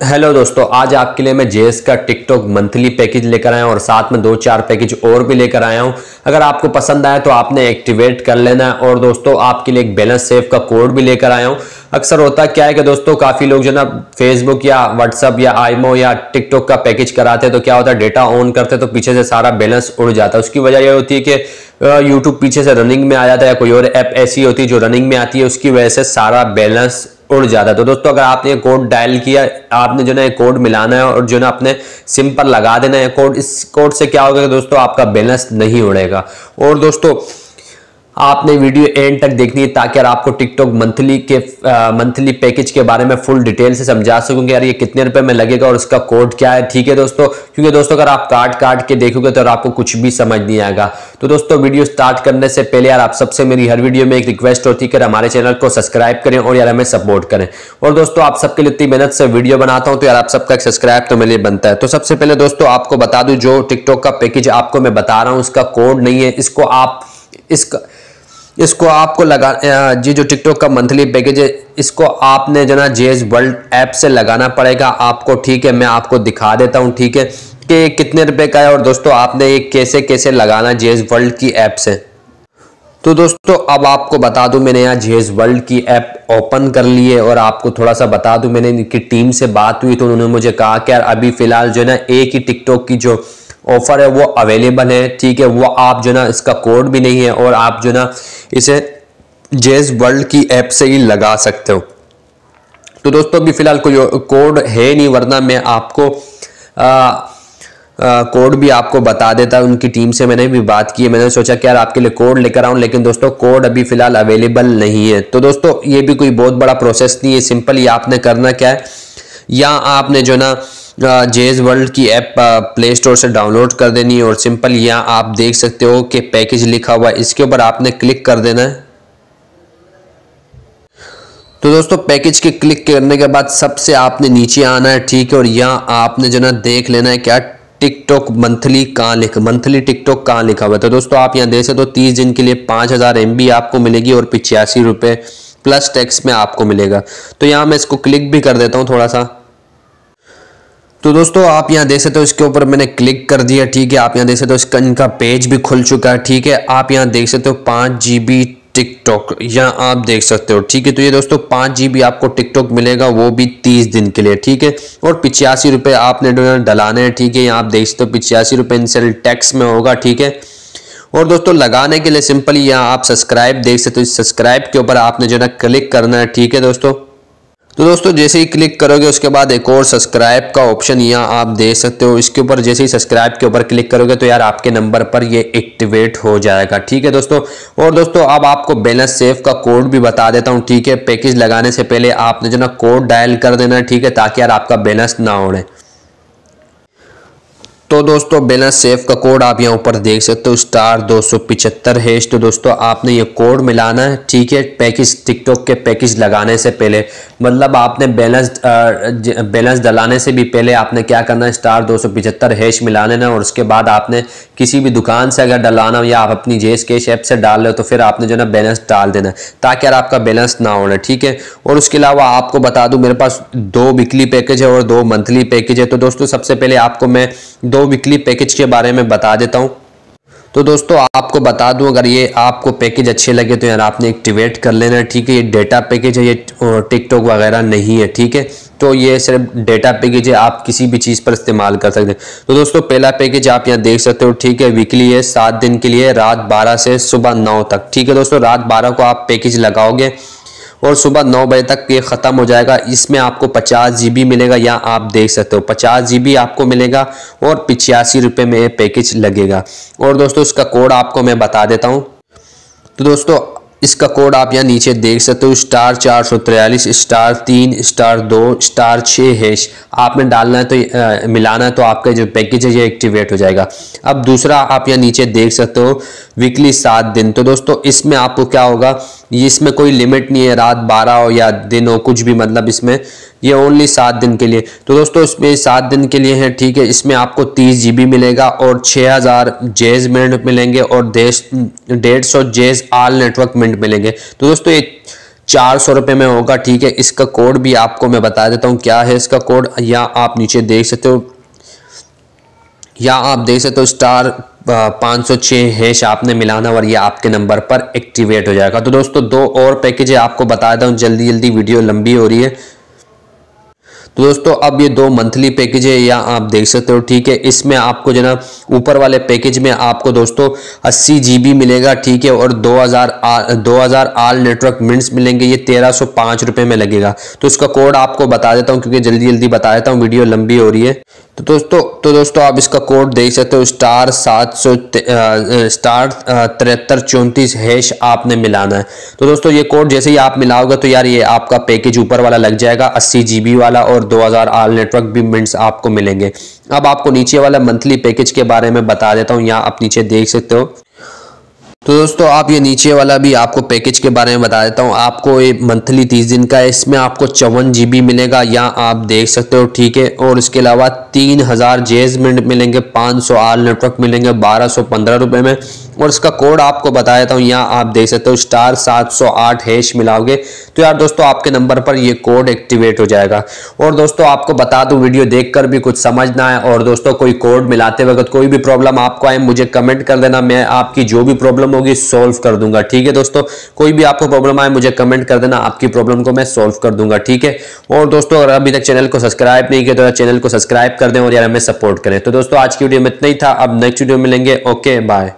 Hello दोस्तों, आज आपके लिए मैं जेएस का टिकटॉक मंथली पैकेज लेकर आया हूँ और साथ में दो चार पैकेज और भी लेकर आया हूँ। अगर आपको पसंद आए तो आपने एक्टिवेट कर लेना है और दोस्तों, आपके लिए एक बैलेंस सेव का कोड भी लेकर आया हूँ। अक्सर होता क्या है कि दोस्तों, काफ़ी लोग जो ना फेसबुक या व्हाट्सअप या आईमो या टिकटॉक का पैकेज कराते हैं तो क्या होता है डेटा ऑन करते तो पीछे से सारा बैलेंस उड़ जाता है। उसकी वजह यह होती है कि यूट्यूब पीछे से रनिंग में आ जाता है या कोई और ऐप ऐसी होती है जो रनिंग में आती है, उसकी वजह से सारा बैलेंस उड़ जाता है। तो दोस्तों, अगर आपने कोड डायल किया, आपने जो ना ये कोड मिलाना है और जो ना अपने सिम पर लगा देना है कोड इस कोड से क्या होगा दोस्तों, आपका बैलेंस नहीं उड़ेगा। और दोस्तों आपने वीडियो एंड तक देखनी है ताकि आपको टिकटॉक मंथली के मंथली पैकेज के बारे में फुल डिटेल से समझा सकूँ कि यार ये कितने रुपए में लगेगा और उसका कोड क्या है। ठीक है दोस्तों? क्योंकि दोस्तों, अगर आप काट काट के देखोगे तो आपको कुछ भी समझ नहीं आएगा। तो दोस्तों, वीडियो स्टार्ट करने से पहले यार आप सबसे मेरी हर वीडियो में एक रिक्वेस्ट होती है कि हमारे चैनल को सब्सक्राइब करें और यार हमें सपोर्ट करें। और दोस्तों, आप सबके लिए इतनी मेहनत से वीडियो बनाता हूँ तो यार आप सबका एक सब्सक्राइब तो मेरे लिए बनता है। तो सबसे पहले दोस्तों, आपको बता दू जो टिकटॉक का पैकेज आपको मैं बता रहा हूँ उसका कोड नहीं है। इसको आप, इसका इसको आपको लगा जी जो टिकटॉक का मंथली पैकेज है, इसको आपने जो ना जेज वर्ल्ड ऐप से लगाना पड़ेगा। आपको ठीक है, मैं आपको दिखा देता हूँ, ठीक है, कि कितने रुपए का है और दोस्तों आपने ये कैसे कैसे लगाना जेज वर्ल्ड की ऐप से। तो दोस्तों, अब आपको बता दूँ, मैंने यहाँ जेज वर्ल्ड की ऐप ओपन कर ली है और आपको थोड़ा सा बता दूँ, मैंने इनकी टीम से बात हुई तो उन्होंने मुझे कहा कि यार, अभी फ़िलहाल जो है ना, एक ही टिकटॉक की जो ऑफ़र है वो अवेलेबल है ठीक है वो आप जो ना इसका कोड भी नहीं है और आप जो ना इसे जेज वर्ल्ड की ऐप से ही लगा सकते हो। तो दोस्तों अभी फ़िलहाल कोई कोड है नहीं वरना मैं आपको आ, कोड भी आपको बता देता उनकी टीम से मैंने भी बात की है। मैंने सोचा कि यार आपके लिए कोड लेकर आऊँ लेकिन दोस्तों कोड अभी फ़िलहाल अवेलेबल नहीं है। तो दोस्तों ये भी कोई बहुत बड़ा प्रोसेस नहीं है सिंपल ये आपने करना क्या है। या आपने जो ना जेज वर्ल्ड की ऐप प्ले स्टोर से डाउनलोड कर देनी है और सिंपल यहाँ आप देख सकते हो कि पैकेज लिखा हुआ है। इसके ऊपर आपने क्लिक कर देना है। तो दोस्तों पैकेज के क्लिक करने के बाद सबसे आपने नीचे आना है, ठीक है, और यहाँ आपने जो ना देख लेना है क्या टिकटॉक मंथली कहाँ लिखा मंथली टिकटॉक कहाँ लिखा हुआ है। तो दोस्तों, आप यहाँ देख सकते हो तीस दिन के लिए पाँच हज़ार एम आपको मिलेगी और पिचासी रुपये प्लस टैक्स में आपको मिलेगा। तो यहाँ मैं इसको क्लिक भी कर देता हूँ थोड़ा सा। तो दोस्तों, आप यहाँ देख सकते हो इसके ऊपर मैंने क्लिक कर दिया, ठीक है? आप यहाँ देख सकते हो इसका, इनका पेज भी खुल चुका है, ठीक है? आप यहाँ देख सकते हो पाँच जी बी टिकटॉक यहाँ आप देख सकते हो, ठीक है? तो ये दोस्तों, पाँच जी बी आपको टिकटॉक मिलेगा, वो भी तीस दिन के लिए, ठीक है? और पिचासी रुपये आपने डलाने हैं, ठीक है? यहाँ आप देख सकते हो पिचासी रुपये इनसेल टैक्स में होगा, ठीक है? और दोस्तों, लगाने के लिए सिंपल यहाँ आप सब्सक्राइब देख सकते हो, इस सब्सक्राइब के ऊपर आपने जो है क्लिक करना है, ठीक है दोस्तों? तो दोस्तों, जैसे ही क्लिक करोगे, उसके बाद एक और सब्सक्राइब का ऑप्शन यहाँ आप दे सकते हो। इसके ऊपर जैसे ही सब्सक्राइब के ऊपर क्लिक करोगे तो यार आपके नंबर पर ये एक्टिवेट हो जाएगा। ठीक है दोस्तों? और दोस्तों, अब आपको बैलेंस सेफ़ का कोड भी बता देता हूँ। ठीक है? पैकेज लगाने से पहले आपने जो ना कोड डायल कर देना ठीक है? ताकि यार आपका बैलेंस ना उड़े। तो दोस्तों बैलेंस सेफ़ का कोड आप यहाँ ऊपर देख सकते हो, स्टार दो सौ पिचहत्तर हैश तो दोस्तों, आपने ये कोड मिलाना है, ठीक है? पैकेज, टिकटॉक के पैकेज लगाने से पहले। मतलब आपने बैलेंस बैलेंस डलाने से भी पहले आपने क्या करना है, स्टार दो सौ पिचहत्तर हैश मिला लेना और उसके बाद आपने किसी भी दुकान से अगर डलाना या आप अपनी जेस कैश ऐप से डाल रहे हो तो फिर आपने जो है ना बैलेंस डाल देना ताकि यार आपका बैलेंस ना होना, ठीक है? और उसके अलावा आपको बता दूँ, मेरे पास दो वीकली पैकेज है और दो मंथली पैकेज है। तो दोस्तों, सबसे पहले आपको मैं दो वीकली पैकेज के बारे में बता देता हूँ। तो दोस्तों, आपको बता दूँ, अगर ये आपको पैकेज अच्छे लगे तो यार आपने एक्टिवेट कर लेना, ठीक है? ये डेटा पैकेज है, ये टिकटॉक वगैरह नहीं है, ठीक है? तो ये सिर्फ़ डेटा पैकेज है, आप किसी भी चीज़ पर इस्तेमाल कर सकते हैं। तो दोस्तों, पहला पैकेज आप यहाँ देख सकते हो, ठीक है? वीकली है, सात दिन के लिए, रात बारह से सुबह नौ तक, ठीक है दोस्तों? रात बारह को आप पैकेज लगाओगे और सुबह नौ बजे तक ये ख़त्म हो जाएगा। इसमें आपको पचास जी मिलेगा या आप देख सकते हो। पचास जी आपको मिलेगा और पिचासी रुपये में पैकेज लगेगा। और दोस्तों इसका कोड आपको मैं बता देता हूँ। तो दोस्तों इसका कोड आप यहाँ नीचे देख सकते हो। स्टार चार सौ तिरयालीस स्टार तीन स्टार दो स्टार छः हैश आपने डालना है तो आ, मिलाना है तो आपका जो पैकेज है ये एक्टिवेट हो जाएगा। अब दूसरा आप यहाँ नीचे देख सकते हो वीकली सात दिन। तो दोस्तों इसमें आपको क्या होगा? इसमें कोई लिमिट नहीं है, रात बारह हो या दिन हो, कुछ भी मतलब इसमें। ये ओनली सात दिन के लिए। तो दोस्तों, इसमें सात दिन के लिए है, ठीक है? इसमें आपको तीस जी मिलेगा और छः हज़ार जेज मिनट मिलेंगे और देश, डेढ़ सौ जेज आल नेटवर्क मिनट मिलेंगे। तो दोस्तों, ये चार सौ रुपये में होगा, ठीक है? इसका कोड भी आपको मैं बता देता हूँ क्या है इसका कोड या आप नीचे देख सकते हो। या आप देख सकते हो स्टार पाँच सौ छः हैश आपने मिलाना और ये आपके नंबर पर एक्टिवेट हो जाएगा। तो दोस्तों, दो और पैकेज आपको बता हूँ जल्दी जल्दी वीडियो लंबी हो रही है। तो दोस्तों, अब ये दो मंथली पैकेज है, या आप देख सकते हो, ठीक है। इसमें आपको जो ना, ऊपर वाले पैकेज में आपको दोस्तों 80 जीबी मिलेगा, ठीक है, और 2000 2000 आल नेटवर्क मिनट्स मिलेंगे, ये तेरह सौ में लगेगा। तो इसका कोड आपको बता देता हूँ, क्योंकि जल्दी जल्दी बता देता हूँ, वीडियो लंबी हो रही है। तो दोस्तों तो दोस्तों, आप इसका कोड देख सकते हो स्टार सात सौ स्टार तिहत्तर चौंतीस हैश आपने मिलाना है। तो दोस्तों, ये कोड जैसे ही आप मिलाओगे तो यार ये आपका पैकेज ऊपर वाला लग जाएगा, अस्सी जीबी वाला और 2000 आल नेटवर्क भी मिनट्स आपको मिलेंगे। अब आपको नीचे वाला मंथली पैकेज के बारे में बता देता हूँ, यहाँ आप नीचे देख सकते हो। तो दोस्तों, आप ये नीचे वाला भी आपको पैकेज के बारे में बता देता हूँ। आपको ये मंथली तीस दिन का है। इसमें आपको चौवन जी मिलेगा। या आप देख सकते हो, ठीक है? और इसके अलावा तीन हज़ार जेज मिलेंगे, पाँच सौ आल नेटवर्क मिलेंगे, बारह सौ पंद्रह रुपये में। और इसका कोड आपको बता देता हूँ, यहाँ आप देख सकते हो, स्टार सात सौ आठ हैश मिलाओगे। तो यार दोस्तों, आपके नंबर पर ये कोड एक्टिवेट हो जाएगा। और दोस्तों, आपको बता दूँ, वीडियो देख कर भी कुछ समझना है और दोस्तों, कोई कोड मिलाते वक्त कोई भी प्रॉब्लम आपको आए, मुझे कमेंट कर देना, मैं आपकी जो भी प्रॉब्लम होगी सोल्व कर दूँगा। ठीक है दोस्तों? कोई भी आपको प्रॉब्लम आए, मुझे कमेंट कर देना, आपकी प्रॉब्लम को मैं सोल्व कर दूँगा। ठीक है? और दोस्तों, अगर अभी तक चैनल को सब्सक्राइब नहीं किया तो चैनल को सब्सक्राइब कर दें और यार हमें सपोर्ट करें। तो दोस्तों, आज की वीडियो में इतना ही था। अब नेक्स्ट वीडियो मिलेंगे। Okay bye